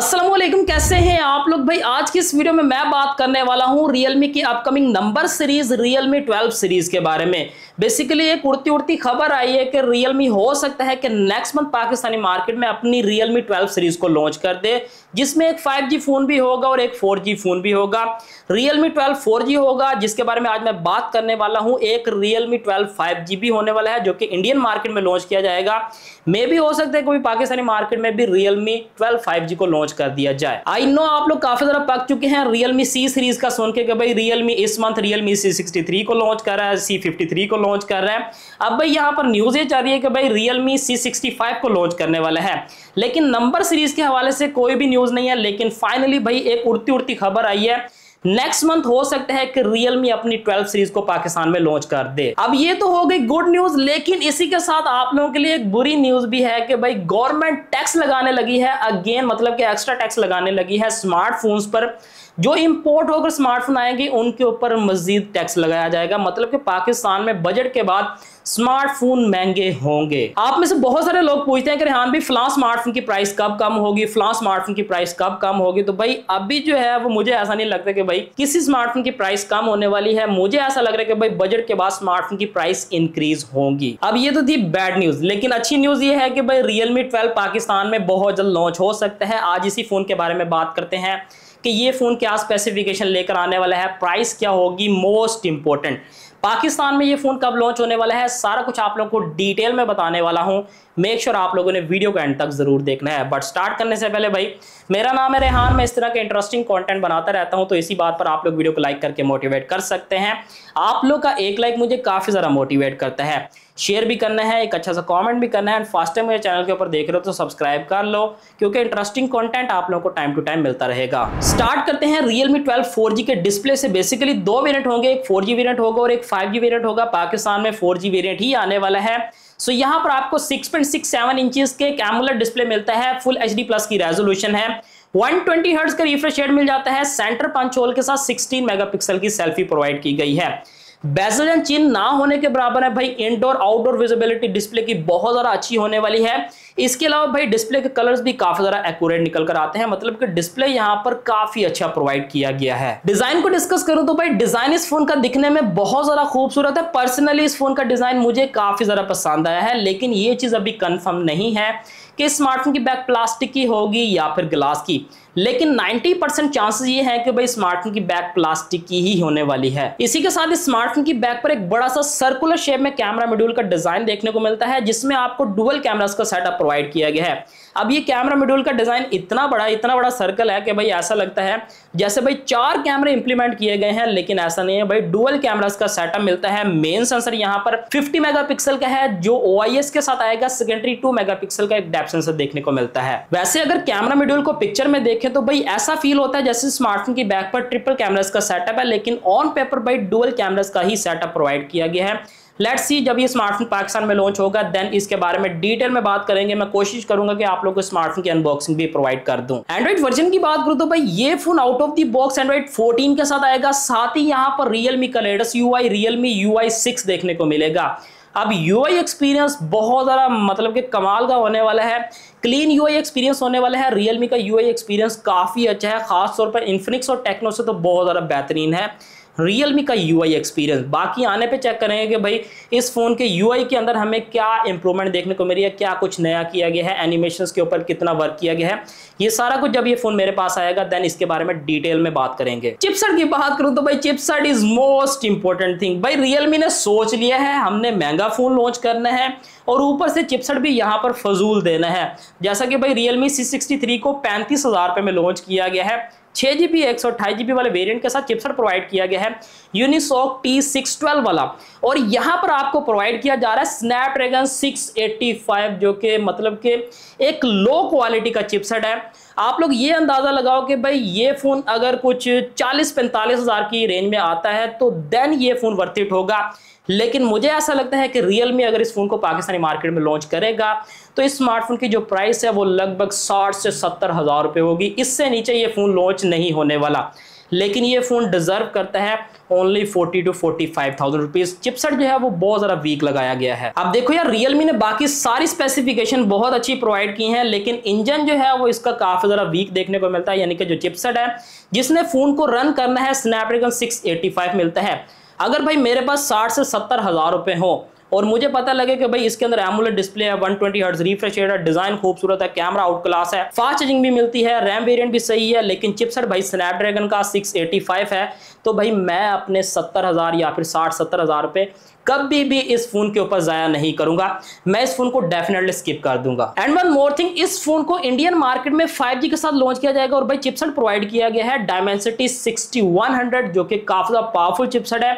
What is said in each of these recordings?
असलम कैसे हैं आप लोग? भाई, आज की इस वीडियो में मैं बात करने वाला हूँ रियलमी की upcoming number series Realme 12 series के बारे में। बेसिकली एक उड़ती उड़ती खबर आई है कि Realme हो सकता है कि नेक्स्ट मंथ पाकिस्तानी मार्केट में अपनी Realme 12 सीरीज़ को लॉन्च कर दे, जिसमें एक 5G फ़ोन भी होगा और एक 4G फ़ोन भी होगा। Realme 12 4G होगा, जिसके बारे में आज मैं बात करने वाला हूँ। एक Realme 12 5G भी होने वाला है, जो कि इंडियन मार्केट में लॉन्च किया जाएगा। मे भी हो सकता है कोई पाकिस्तानी मार्केट में भी Realme 12 5G को लॉन्च कर दिया जाए। आई नो आप लोग काफ़ी ज़्यादा पक चुके हैं Realme सी सीरीज़ का सुन के भाई Realme इस मंथ Realme C63 को लॉन्च कर रहा है C53 को लॉन्च कर रहा है। अब भाई यहाँ पर न्यूज़ ये चाह रही है कि भाई Realme C65 को लॉन्च करने वाला है। लेकिन नंबर सीरीज़ के हवाले से कोई भी न्यूज़ नहीं है, लेकिन फाइनली भाई एक उड़ती उड़ती खबर आई है। नेक्स्ट मंथ हो सकता है कि Realme अपनी 12 सीरीज़ को पाकिस्तान में लॉन्च कर दे। अब ये तो हो गई गुड न्यूज़ लेकिन इसी के साथ आप लोगों के लिए एक बुरी न्यूज़ भी है कि भाई गवर्नमेंट टैक्स लगाने लगी है। अगेन मतलब कि एक्स्ट्रा टैक्स लगाने लगी है स्मार्टफोन्स पर। जो इंपोर्ट होकर स्मार्टफ़ोन आएँगे, उनके ऊपर मजीद टैक्स लगाया जाएगा। मतलब कि पाकिस्तान में बजट के बाद स्मार्टफ़ोन महँगे होंगे। आप में से बहुत सारे लोग पूछते हैं कि रेहान भी फलां स्मार्टफ़ोन की प्राइस कब कम होगी? फलां स्मार्टफ़ोन की प्राइस कब कम होगी? तो भाई, अभी जो है, वो मुझे ऐसा नहीं लगता कि भाई, किसी स्मार्टफ़ोन की प्राइस कम होने वाली है। मुझे ऐसा लग रहा है कि भाई बजट के बाद स्मार्टफ़ोन की प्राइस इंक्रीज होगी। अब ये तो थी बैड न्यूज़ लेकिन अच्छी न्यूज़ ये है कि भाई रियलमी ट्वेल्व पाकिस्तान में बहुत जल्द लॉन्च हो सकता है। आज इसी फ़ोन के बारे में बात करते हैं। कि ये फ़ोन क्या स्पेसिफिकेशन लेकर आने वाला है प्राइस क्या होगी मोस्ट इंपॉर्टेंट पाकिस्तान में ये फ़ोन कब लॉन्च होने वाला है, सारा कुछ आप लोगों को डिटेल में बताने वाला हूँ। मेक श्योर आप लोगों ने वीडियो का एंड तक ज़रूर देखना है। बट स्टार्ट करने से पहले भाई, मेरा नाम है रेहान, मैं इस तरह के इंटरेस्टिंग कंटेंट बनाता रहता हूँ तो इसी बात पर आप लोग वीडियो को लाइक करके मोटिवेट कर सकते हैं। आप लोग का एक लाइक मुझे काफ़ी ज़्यादा मोटिवेट करता है। शेयर भी करना है एक अच्छा सा कमेंट भी करना है एंड फास्ट टाइम मेरे चैनल के ऊपर देख रहे हो तो सब्सक्राइब कर लो क्योंकि इंटरेस्टिंग कंटेंट आप लोगों को टाइम टू टाइम मिलता रहेगा। स्टार्ट करते हैं Realme 12 4G के डिस्प्ले से। बेसिकली दो वेरिएंट होंगे एक 4G वेरिएंट होगा और एक 5G वेरिएंट होगा। पाकिस्तान में 4G वेरिएंट ही आने वाला है। सो so, यहाँ पर आपको 6.67 इंचेस के एक एमुलर डिस्प्ले मिलता है फुल एचडी प्लस की रेजोल्यूशन है। 120 हर्ट्ज का रिफ्रेश रेट मिल जाता है। सेंटर पंच होल के साथ 16 मेगापिक्सल की सेल्फी प्रोवाइड की गई है। बेजल एंड चिन्ह ना होने के बराबर है भाई इंडोर आउटडोर विजिबिलिटी डिस्प्ले की बहुत ज़्यादा अच्छी होने वाली है। इसके अलावा भाई डिस्प्ले के कलर्स भी काफ़ी ज़्यादा एक्यूरेट निकल कर आते हैं। मतलब कि डिस्प्ले यहाँ पर काफ़ी अच्छा प्रोवाइड किया गया है। डिज़ाइन को डिस्कस करूँ तो भाई डिज़ाइन इस फ़ोन का दिखने में बहुत ज़्यादा खूबसूरत है। पर्सनली इस फ़ोन का डिज़ाइन मुझे काफ़ी ज़्यादा पसंद आया है, लेकिन ये चीज़ अभी कन्फर्म नहीं है कि स्मार्टफ़ोन की बैक प्लास्टिक की होगी या फिर ग्लास की। लेकिन 90 परसेंट चांसेस ये है कि भाई स्मार्टफ़ोन की बैक प्लास्टिक की ही होने वाली है। इसी के साथ इस स्मार्टफ़ोन की बैक पर एक बड़ा सा सर्कुलर शेप में कैमरा मॉड्यूल का डिज़ाइन देखने को मिलता है, जिसमें आपको डुअल कैमरास का सेटअप प्रोवाइड किया गया है। अब ये कैमरा मॉड्यूल का डिज़ाइन इतना बड़ा इतना बड़ा सर्कल है कि भाई ऐसा लगता है जैसे भाई चार कैमरे इंप्लीमेंट किए गए हैं, लेकिन ऐसा नहीं है भाई डुअल कैमरास का सेटअप मिलता है। मेन सेंसर यहाँ पर 50 मेगापिक्सल का है, जो ओआईएस के साथ आएगा सेकेंडरी 2 मेगापिक्सल का एक डेप्थ सेंसर देखने को मिलता है। वैसे अगर कैमरा मॉड्यूल को पिक्चर में देखें तो भाई ऐसा फील होता है जैसे स्मार्टफ़ोन की बैक पर ट्रिपल कैमरास का सेटअप है, लेकिन ऑन पेपर भाई डुअल कैमरास का ही सेटअप प्रोवाइड किया गया है। लेट्स सी जब ये स्मार्टफ़ोन पाकिस्तान में लॉन्च होगा देन इसके बारे में डिटेल में बात करेंगे। मैं कोशिश करूँगा कि आप लोग को स्मार्टफ़ोन की अनबॉक्सिंग भी प्रोवाइड कर दूँ। एंड्रॉइड वर्जन की बात करूँ तो भाई ये phone out of the box Android 14 के साथ आएगा। साथ ही यहाँ पर रियलमी का latest U I Realme U आई देखने को मिलेगा। अब यू एक्सपीरियंस बहुत ज़्यादा मतलब कि कमाल का होने वाला है। क्लीन यूआई एक्सपीरियंस होने वाला है। रियलमी का यूआई एक्सपीरियंस काफ़ी अच्छा है। खासतौर पर इन्फिनिक्स और टेक्नो से तो बहुत ज़्यादा बेहतरीन है। रियलमी का यू एक्सपीरियंस बाकी आने पे चेक करेंगे कि भाई, इस फ़ोन के UI के अंदर हमें क्या इंप्रूवमेंट देखने को मिली है, क्या कुछ नया किया गया है एनिमेशन के ऊपर कितना वर्क किया गया है। ये सारा कुछ जब ये फ़ोन मेरे पास आएगा देन इसके बारे में डिटेल में बात करेंगे। चिपसेट की बात करूँ तो भाई chipset is most important thing भाई रियलमी ने सोच लिया है, हमने महँगा फ़ोन लॉन्च करना है और ऊपर से चिपसेट भी यहाँ पर फजूल देना है। जैसा कि भाई रियलमी सी सिक्सटी थ्री को पैंतीस हज़ार में लॉन्च किया गया है। छः जी बी एक सौ अट्ठाईस जी बी वाले वेरिएंट के साथ चिपसेट प्रोवाइड किया गया है यूनिसॉक टी सिक्स ट्वेल्व वाला। और यहाँ पर आपको प्रोवाइड किया जा रहा है स्नैपड्रैगन सिक्स एट्टी फाइव जो कि मतलब के एक लो क्वालिटी का चिपसेट है। आप लोग ये अंदाज़ा लगाओ कि भाई ये फ़ोन अगर कुछ चालीस पैंतालीस हज़ार की रेंज में आता है तो देन ये फ़ोन वर्थ इट होगा। लेकिन मुझे ऐसा लगता है कि रियल अगर इस फ़ोन को पाकिस्तानी मार्केट में लॉन्च करेगा तो इस स्मार्टफ़ोन की जो प्राइस है, वो लगभग साठ से सत्तर हज़ार रुपये होगी। इससे नीचे ये फ़ोन लॉन्च नहीं होने वाला। लेकिन ये फ़ोन डिजर्व करता है only forty to forty five thousand rupees chipset जो है वो बहुत ज़्यादा वीक लगाया गया है। अब देखो यार रियलमी ने बाकी सारी स्पेसिफिकेशन बहुत अच्छी प्रोवाइड की हैं, लेकिन इंजन जो है वो इसका काफ़ी ज़्यादा वीक देखने को मिलता है, यानी कि जो चिपसेट है, जिसने फ़ोन को रन करना है स्नैपड्रैगन 685 मिलता है। अगर भाई मेरे पास साठ से सत्तर हज़ार रुपए हो और मुझे पता लगे कि भाई इसके अंदर एमुलेट डिस्प्ले है 120 ट्वेंटी हर्ट्ज रिफ्रेश है डिज़ाइन खूबसूरत है कैमरा आउट क्लास है। फास्ट चार्जिंग भी मिलती है रैम वेरिएंट भी सही है, लेकिन चिपसेट भाई स्नैपड्रैगन का 685 है। तो भाई मैं अपने सत्तर हज़ार या फिर साठ सत्तर हज़ार रुपए कभी भी इस फ़ोन के ऊपर जाया नहीं करूँगा। मैं इस फ़ोन को डेफिनेटली स्किप कर दूँगा। एंड वन मोर थिंग इस फ़ोन को इंडियन मार्केट में 5G के साथ लॉन्च किया जाएगा और भाई चिपसेट प्रोवाइड किया गया है डायमेंसिटी 6100 जो कि काफ़ी पावरफुल चिपसेट है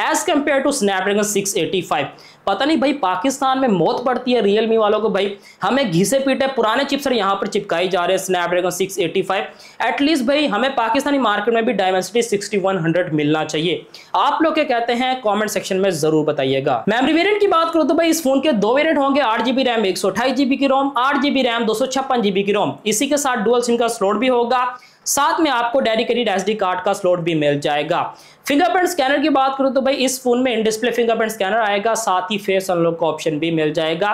एज कंपेयर टू स्नैपड्रैगन 685 पता नहीं भाई, पाकिस्तान में मौत पड़ती है रियलमी वालों को भाई। हमें घिसे पीटे पुराने चिप्स यहाँ पर चिपकाई जा रहे हैं स्नैपड्रैगन 685 एटलीस्ट भाई, हमें पाकिस्तानी मार्केट में भी डायमेंसिटी 6100 मिलना चाहिए। आप लोग क्या कहते हैं कमेंट सेक्शन में ज़रूर बताइएगा। मेमरी वेरियंट की बात करूँ तो भाई, इस फ़ोन के दो वेरियंट होंगे, आठ जीबी रैम एक जीबी की रोम आठ जीबी रैम दो सौ छप्पन जीबी की रोम इसी के साथ डुअल सिम का स्लोट भी होगा। साथ में आपको डेडिकेटेड एसडी कार्ड का स्लॉट भी मिल जाएगा। फिंगरप्रिंट स्कैनर की बात करूँ तो भाई इस फ़ोन में इन डिस्प्ले फिंगरप्रिंट स्कैनर आएगा, साथ ही फेस अनलॉक का ऑप्शन भी मिल जाएगा।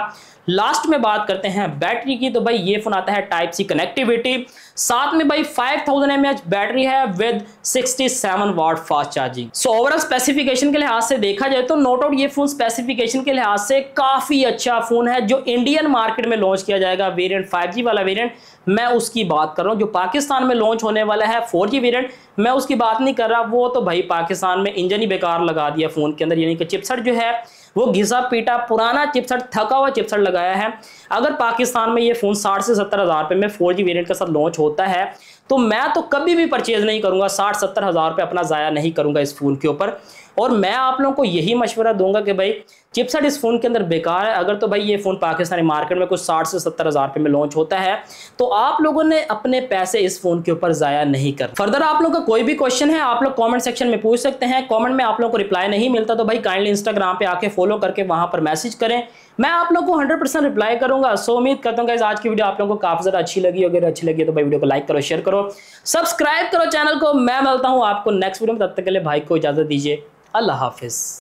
लास्ट में बात करते हैं बैटरी की तो भाई ये फ़ोन आता है टाइप सी कनेक्टिविटी। साथ में भाई 5000 थाउज़ेंड बैटरी है with 67 watt fast charging so overall specification के लिहाज से देखा जाए तो नोट आउट ये फ़ोन स्पेसिफिकेशन के लिहाज से काफ़ी अच्छा फ़ोन है, जो इंडियन मार्केट में लॉन्च किया जाएगा वेरिएंट 5G वाला वेरियंट मैं उसकी बात कर रहा हूँ, जो पाकिस्तान में लॉन्च होने वाला है 4G वेरिएंट मैं उसकी बात नहीं कर रहा, वो तो भाई पाकिस्तान में इंजन ही बेकार लगा दिया फ़ोन के अंदर, यानी कि चिपसेट जो है वो घिसा पीटा, पुराना चिपसेट, थका हुआ चिपसेट लगाया है। अगर पाकिस्तान में ये फ़ोन साठ से सत्तर हज़ार रुपए में फोर जी वेरियंट के साथ लॉन्च होता है तो मैं तो कभी भी परचेज नहीं करूँगा। साठ, सत्तर हज़ार रुपये अपना ज़ाया नहीं करूँगा इस फ़ोन के ऊपर। और मैं आप लोगों को यही मशवरा दूँगा कि भाई चिपसेट इस फ़ोन के अंदर बेकार है। अगर तो भाई ये फ़ोन पाकिस्तानी मार्केट में कुछ साठ से सत्तर हज़ार रुपये में लॉन्च होता है तो आप लोगों ने अपने पैसे इस फ़ोन के ऊपर ज़ाया नहीं कर फर्दर आप लोगों का कोई भी क्वेश्चन है, आप लोग कॉमेंट सेक्शन में पूछ सकते हैं। कॉमेंट में आप लोगों को रिप्लाई नहीं मिलता तो भाई काइंडली इंस्टाग्राम पर आके फॉलो करके वहाँ पर मैसेज करें। मैं आप लोगों को 100% रिप्लाई करूँगा। सो उम्मीद करता हूँ आज की वीडियो आप लोगों को काफ़ी ज़्यादा अच्छी लगी अगर अच्छी लगी तो भाई वीडियो को लाइक करो शेयर करो सब्सक्राइब करो चैनल को। मैं मिलता हूँ आपको नेक्स्ट वीडियो में। तब तक के लिए भाई को इजाज़त दीजिए। अल्लाह हाफिज़।